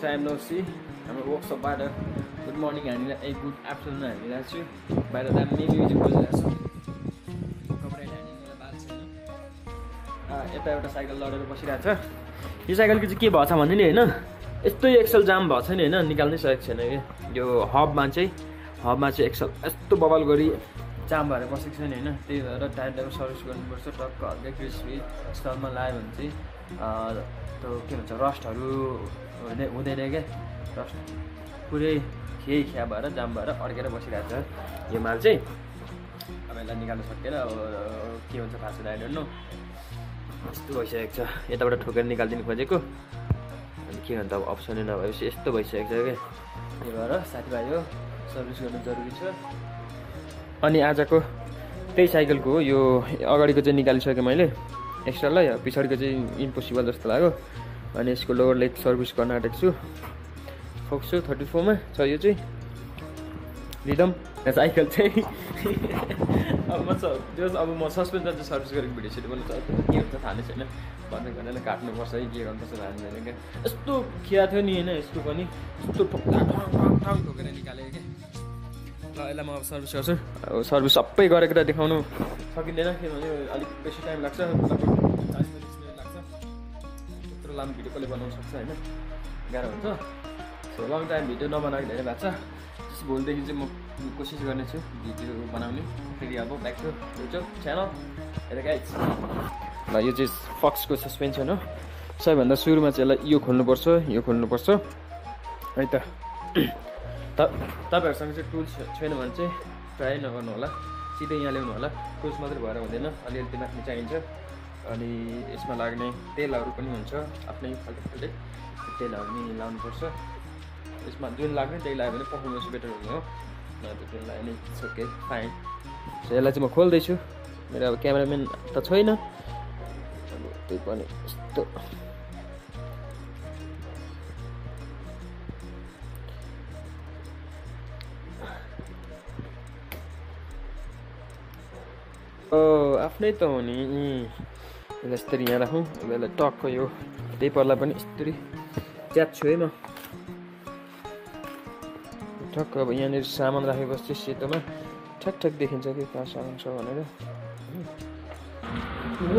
छ एमलोसी हाम्रो वर्कसपबाट good morning हामीलाई ए गुड आफ्टरनुन हामीलाई छु बाहिर दामी म्युजिक बजिरहेको छ कपडा हानिनुलाई बाल छैन यता एउटा साइकल लडेर बसिरहेको छ। यो साइकलको चाहिँ के भएको छ भने नि होइन यस्तै एक्सल जाम भएको छ नि होइन निकाल्नै सकेको छैन कि। यो हबमा चाहिँ हबमा चाहिँ एक्सल यस्तो बबल गरी जाम भएर बसेको छ नि होइन। त्यही भएर टायर टाइममा सर्भिस गर्नुपर्छ टक्क हल्कै क्रिस्पी स्टलमा लायो भने चाहिँ त्यो के भन्छ रस्टहरू हुँदै हुँदैन क्या? रस्ट पुरै खियै खिया भएर जाम भएर अड्केर बसिरहेको छ। यो माल चाहिँ अब यसलाई निकाल्नु सकेन अब के हुन्छ थाहा छैन आइडन्ट नो यस्तो भइसकेको छ। यताबाट ठोकेर निकालिदिनु खोजेको। अनि के भन्छ अब अप्सनै नभएपछि यस्तो भइसकेको छ क्या। त्यही भएर साथीभाइ हो सर्भिस गर्नु जरुरी छ। अनि आजको त्यही साइकलको हो यो अगाडिको चाहिँ निकालिसकेँ मैले। एक्स्ट्रालाई पछाडिको चाहिँ इम्पोसिबल जस्तो लाग्यो अनि यसको लोवर लेग सर्भिस गर्न आँटेको छु फोक्सु थर्टी फोरमा छ यो चाहिँ रिदम साइकल चाहिँ अब म जो अब म सस्पेन्सन चाहिँ सर्भिस गरेको भिडियो सिडियो बनाउँछ के हुन्छ थाहा नै छैन भन्दै गरेर काट्नुपर्छ है के गर्नुपर्छ थाहा छैन क्या यस्तो खिया थियो नि होइन यसको पनि यस्तो ठोकेर निकालेको क्या यसलाई म अब सर्भिस गर्छु। अब सर्भिस सबै गरेको त देखाउनु सकिँदैन किनभने अलिक बेसी टाइम लाग्छ। लाग्छ त्यत्रो लामो भिडियो कसले बनाउनु सक्छ होइन? गाह्रो हुन्छ। सो लङ टाइम भिडियो नबनाएको धेरै भएको छ। भोलिदेखि चाहिँ म कोसिस गर्नेछु भिडियो बनाउने। फेरि अब ब्याक टु युट्युब च्यानल हेर गाइज ल यो चाहिँ फक्सको सस्पेन्सन हो। सबैभन्दा सुरुमा चाहिँ यसलाई यो खोल्नुपर्छ यो खोल्नुपर्छ। है त। तपाईँहरूसँग चाहिँ टुल्स छैन भने चाहिँ ट्राई नगर्नु होला। सिधै यहाँ ल्याउनु होला। टुल्स मात्रै भएर हुँदैन। अलिअलि माथि चाहिन्छ। अनि यसमा लाग्ने तेलहरू पनि हुन्छ। आफ्नै फाल्टो फाल्टै तेलहरू पनि लाउनुपर्छ। यसमा जुन लाग्ने त्यही लाग्यो भने पर्फर्मेन्स बेटर हुने हो। नत्र जुन लाग्यो भने ओके फाइन यसलाई चाहिँ म खोल्दैछु। मेरो अब क्यामराम्यान त छैन। अब त्यही पनि यस्तो। आफ्नै त हो नि यसलाई यस्तरी यहाँ राखौँ यसलाई टक्क यो पेपरलाई पनि यस्तरी च्याप्छु है म। ठक्क अब यहाँनिर सामान राखेपछि सेतोमा ठ्याक ठ्याक देखिन्छ कि कहाँ सामान छ भनेर। You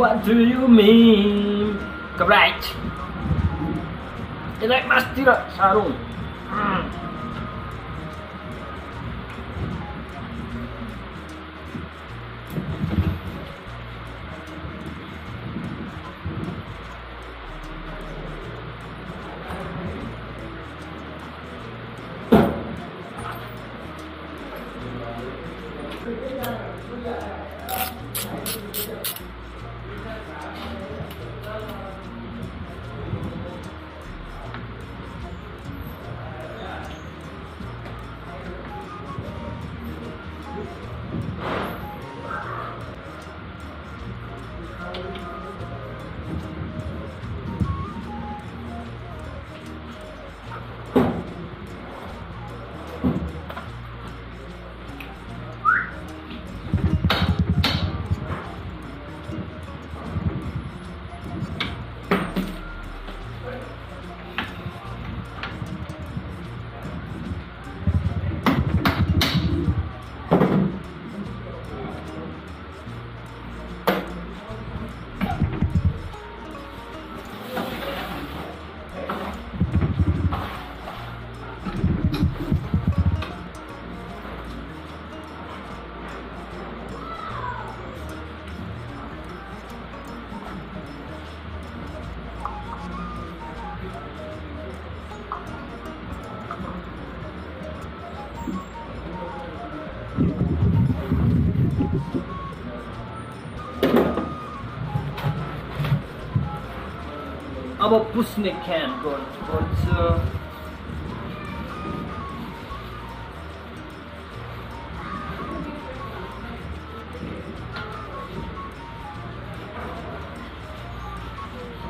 Ama pusniken got got uh,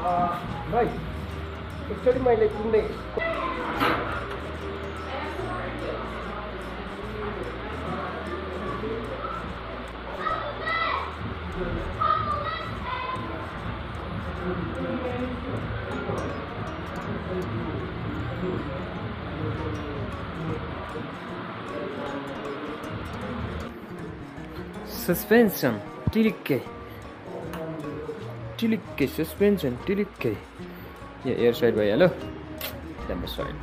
Ah, right. Actually, my leg is suspension टिलिक्कै टिलिक्कै सस्पेन्सन टिलिक्कै यो एयर साइड भइहाल्यो त्यहाँबाट side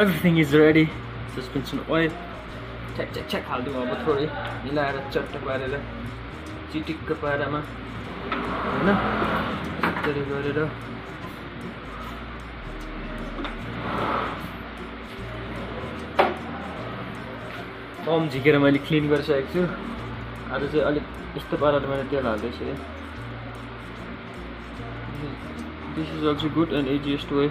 everything is ready suspension oil ठ्याक ठ्याक ठ्याक हालिदिउँ अब थोरै मिलाएर चट्ट पारेर चिटिक्क पारामा होइन त्यसरी गरेर कम झिकेर मैले क्लिन गरिसकेको छु आज चाहिँ अलिक यस्तो पाराले मैले तेल हाल्दैछु है this is also good and easiest way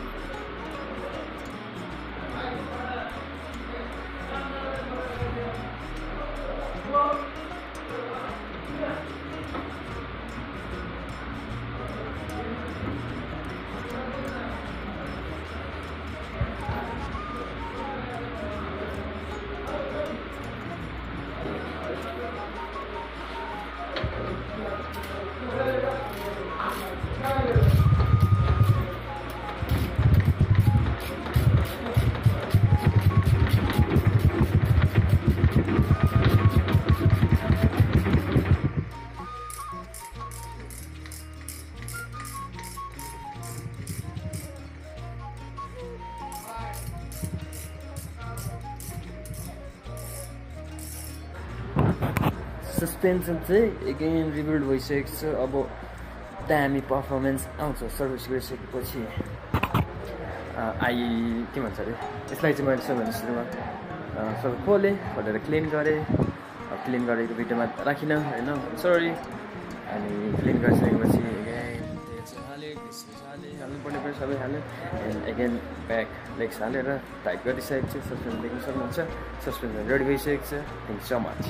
suspension चाहिँ एगेन रिबिल्ड भइसकेको छ। अब दामी पर्फर्मेन्स आउँछ सर्भिस गरिसकेपछि। आई के भन्छ अरे? यसलाई चाहिँ मैले सबैभन्दा सुरुमा सबै खोलेँ खोलेर क्लिन गरेँ। क्लिन गरेको भिडियोमा राखिनँ होइन? सरी अनि क्लिन गरिसकेपछि हाल्नुपर्ने पनि सबै हालेँ। एन्ड एगेन ब्याक लेग्स हालेर टाइट गरिसकेको छु। सस्पेन्सन देख्न सक्नुहुन्छ। सस्पेन्सन रेडी भइसकेको छ। Thank so much